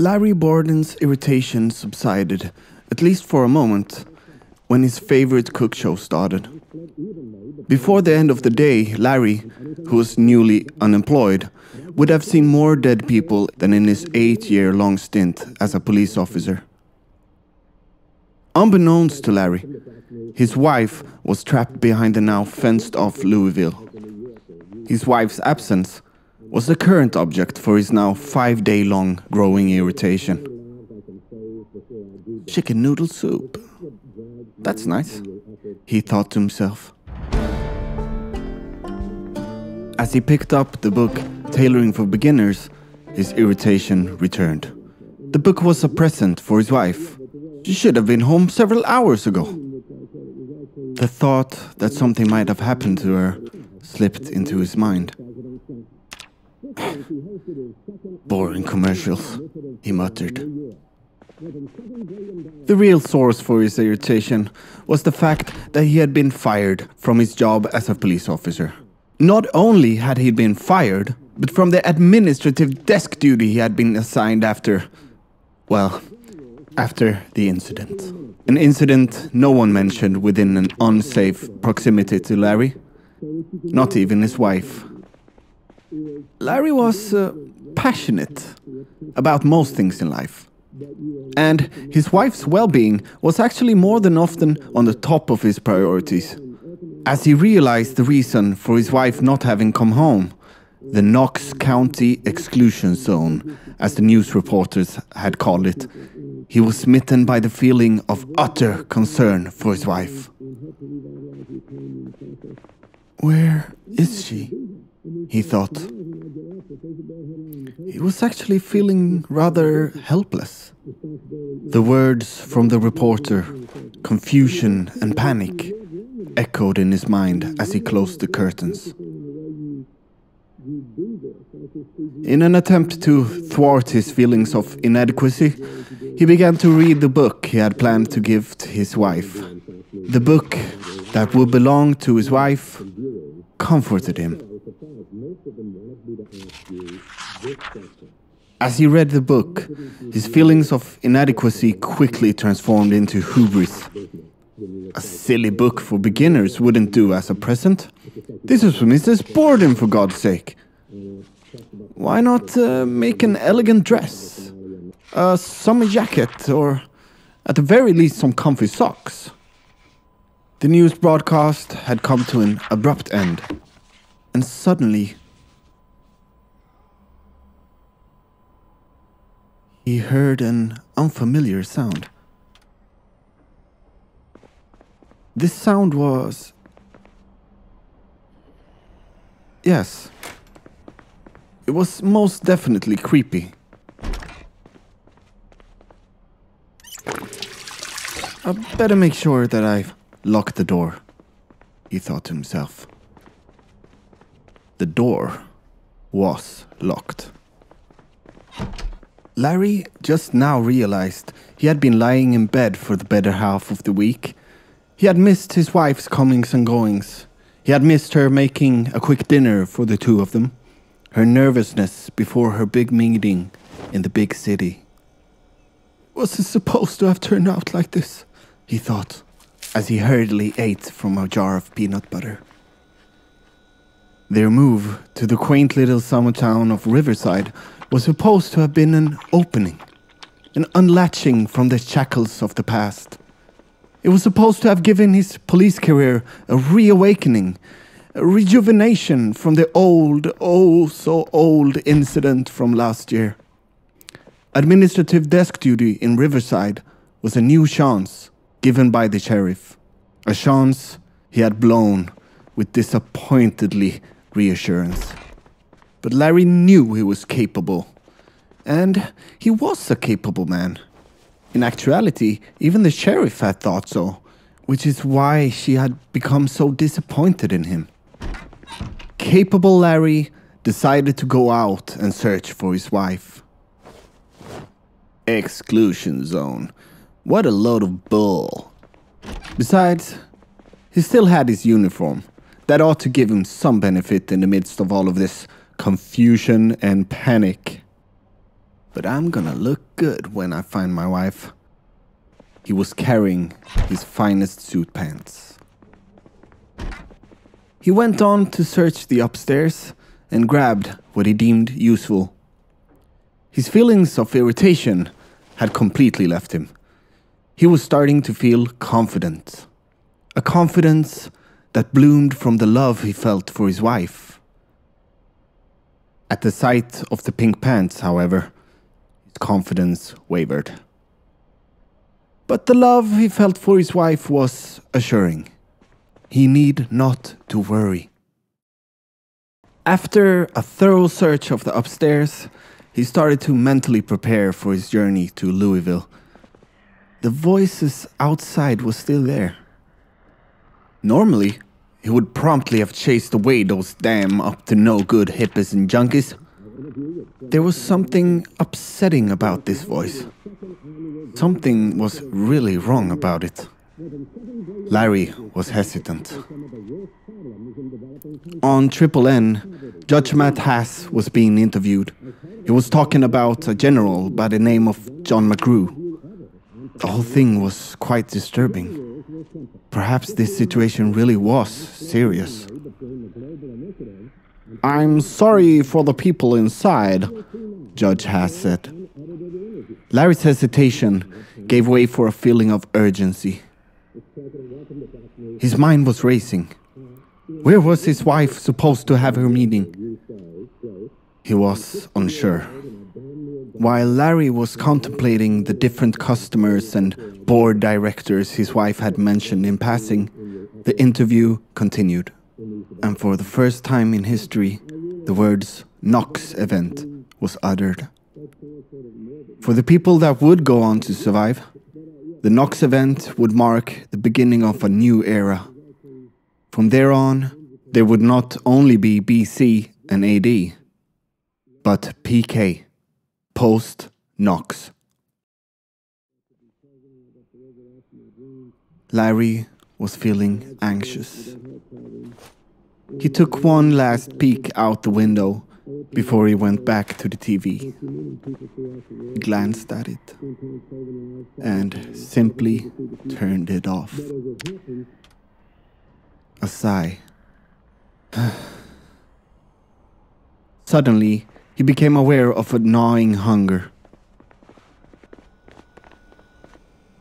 Larry Borden's irritation subsided, at least for a moment, when his favorite cook show started. Before the end of the day, Larry, who was newly unemployed, would have seen more dead people than in his eight year long stint as a police officer. Unbeknownst to Larry, his wife was trapped behind the now fenced off Louisville. His wife's absence was the current object for his now five day long growing irritation. Chicken noodle soup. That's nice, he thought to himself. As he picked up the book Tailoring for Beginners, his irritation returned. The book was a present for his wife. She should have been home several hours ago. The thought that something might have happened to her slipped into his mind. Boring commercials, he muttered. The real source for his irritation was the fact that he had been fired from his job as a police officer. Not only had he been fired, but from the administrative desk duty he had been assigned after, well, after the incident. An incident no one mentioned within an unsafe proximity to Larry, not even his wife. Larry was uh, passionate about most things in life. And his wife's well being was actually more than often on the top of his priorities. As he realized the reason for his wife not having come home, the Knox County Exclusion Zone, as the news reporters had called it, he was smitten by the feeling of utter concern for his wife. Where is she? He thought. He was actually feeling rather helpless. The words from the reporter, confusion and panic, echoed in his mind as he closed the curtains. In an attempt to thwart his feelings of inadequacy, he began to read the book he had planned to give to his wife. The book that would belong to his wife comforted him. As he read the book, his feelings of inadequacy quickly transformed into hubris. A silly book for beginners wouldn't do as a present. This is for Mrs. Borden, for God's sake. Why not uh, make an elegant dress? A summer jacket, or at the very least, some comfy socks? The news broadcast had come to an abrupt end, and suddenly he heard an unfamiliar sound. This sound was. Yes. It was most definitely creepy. I better make sure that I've locked the door, he thought to himself. The door was locked. Larry just now realized he had been lying in bed for the better half of the week. He had missed his wife's comings and goings. He had missed her making a quick dinner for the two of them, her nervousness before her big meeting in the big city. Was it supposed to have turned out like this? he thought, as he hurriedly ate from a jar of peanut butter. Their move to the quaint little summer town of Riverside was supposed to have been an opening, an unlatching from the shackles of the past. It was supposed to have given his police career a reawakening, a rejuvenation from the old, oh so old incident from last year. Administrative desk duty in Riverside was a new chance given by the sheriff, a chance he had blown with disappointedly reassurance. But Larry knew he was capable. And he was a capable man. In actuality, even the sheriff had thought so, which is why she had become so disappointed in him. Capable Larry decided to go out and search for his wife. Exclusion zone. What a load of bull. Besides, he still had his uniform. That ought to give him some benefit in the midst of all of this confusion and panic. but I'm gonna look good when I find my wife. He was carrying his finest suit pants. He went on to search the upstairs and grabbed what he deemed useful. His feelings of irritation had completely left him. He was starting to feel confident. A confidence that bloomed from the love he felt for his wife. At the sight of the pink pants, however, his confidence wavered. But the love he felt for his wife was assuring. He need not to worry. After a thorough search of the upstairs, he started to mentally prepare for his journey to Louisville. The voices outside were still there. Normally, he would promptly have chased away those damn up to no good hippies and junkies. There was something upsetting about this voice. Something was really wrong about it. Larry was hesitant. On Triple N, Judge Matt Hass was being interviewed. He was talking about a general by the name of John McGrew. The whole thing was quite disturbing. Perhaps this situation really was serious. I'm sorry for the people inside, Judge Hass said. Larry's hesitation gave way for a feeling of urgency. His mind was racing. Where was his wife supposed to have her meeting? He was unsure. While Larry was contemplating the different customers and board directors his wife had mentioned in passing, the interview continued. And for the first time in history, the words Knox event was uttered. For the people that would go on to survive, the Knox event would mark the beginning of a new era. From there on, there would not only be BC and AD, but PK, post Knox. Larry was feeling anxious. He took one last peek out the window before he went back to the TV, glanced at it, and simply turned it off. A sigh. Suddenly, he became aware of a gnawing hunger.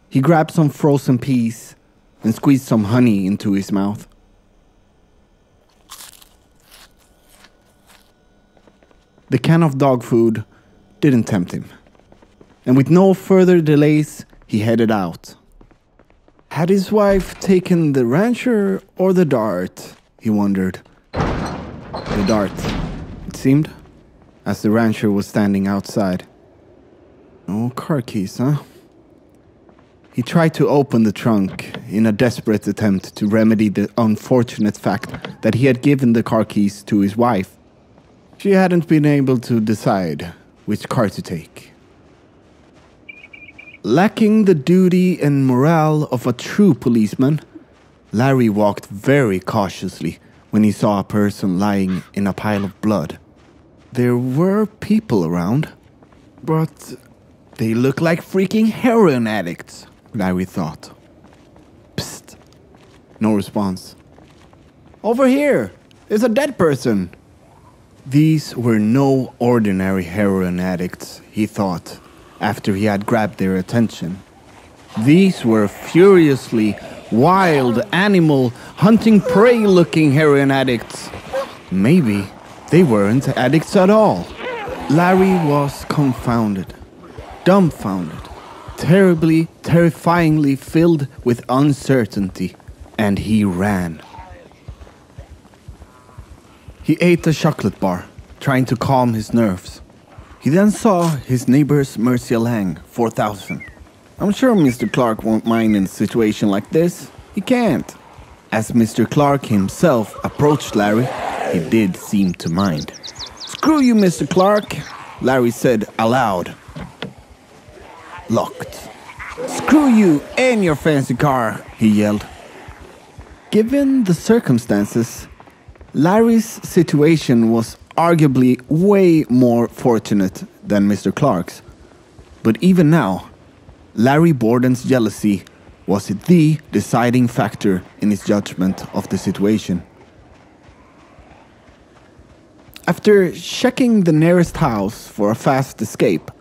He grabbed some frozen peas and squeezed some honey into his mouth. The can of dog food didn't tempt him. And with no further delays, he headed out. Had his wife taken the rancher or the dart? He wondered. The dart, it seemed, as the rancher was standing outside. No car keys, huh? He tried to open the trunk in a desperate attempt to remedy the unfortunate fact that he had given the car keys to his wife. She hadn't been able to decide which car to take. Lacking the duty and morale of a true policeman, Larry walked very cautiously when he saw a person lying in a pile of blood. There were people around, but they looked like freaking heroin addicts, Larry thought. Psst. No response. Over here! There's a dead person! These were no ordinary heroin addicts, he thought, after he had grabbed their attention. These were furiously wild, animal, hunting prey looking heroin addicts. Maybe they weren't addicts at all. Larry was confounded, dumbfounded, terribly, terrifyingly filled with uncertainty, and he ran. He ate a chocolate bar, trying to calm his nerves. He then saw his neighbor's Mercia Lang 4000. I'm sure Mr. Clark won't mind in a situation like this. He can't. As Mr. Clark himself approached Larry, he did seem to mind. Screw you, Mr. Clark, Larry said aloud. Locked. Screw you and your fancy car, he yelled. Given the circumstances, Larry's situation was arguably way more fortunate than Mr. Clark's. But even now, Larry Borden's jealousy was the deciding factor in his judgment of the situation. After checking the nearest house for a fast escape,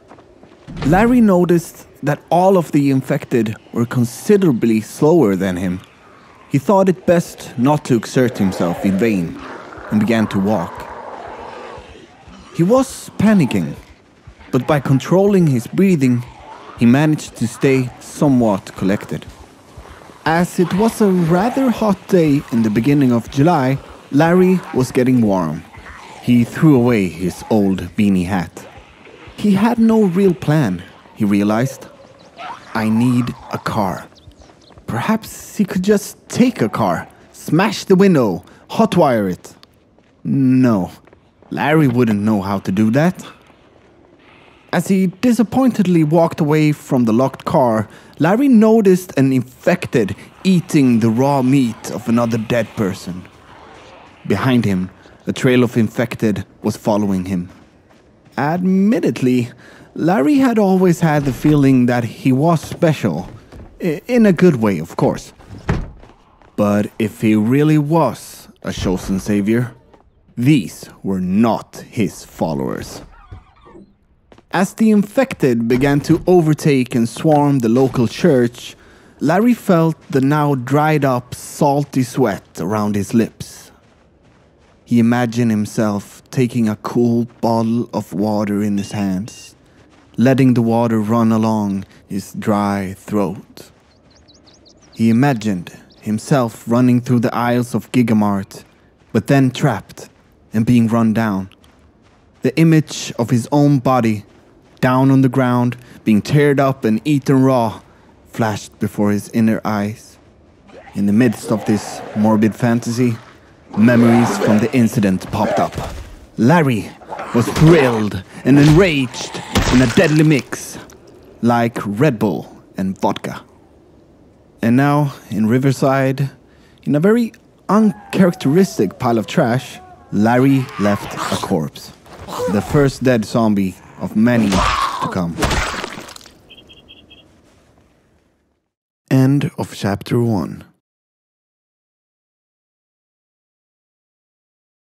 Larry noticed that all of the infected were considerably slower than him. He thought it best not to exert himself in vain and began to walk. He was panicking, but by controlling his breathing, he managed to stay somewhat collected. As it was a rather hot day in the beginning of July, Larry was getting warm. He threw away his old beanie hat. He had no real plan, he realized. I need a car. Perhaps he could just take a car, smash the window, hotwire it. No, Larry wouldn't know how to do that. As he disappointedly walked away from the locked car, Larry noticed an infected eating the raw meat of another dead person. Behind him, a trail of infected was following him. Admittedly, Larry had always had the feeling that he was special. In a good way, of course. But if he really was a chosen savior, these were not his followers. As the infected began to overtake and swarm the local church, Larry felt the now dried up, salty sweat around his lips. He imagined himself taking a cool bottle of water in his hands, letting the water run along his dry throat. He imagined himself running through the aisles of Gigamart, but then trapped and being run down. The image of his own body down on the ground, being teared up and eaten raw, flashed before his inner eyes. In the midst of this morbid fantasy, memories from the incident popped up. Larry was thrilled and enraged in a deadly mix, like Red Bull and vodka. And now, in Riverside, in a very uncharacteristic pile of trash, Larry left a corpse. The first dead zombie of many to come. End of chapter 1.